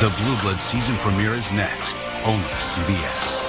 The Blue Blood season premiere is next, only CBS.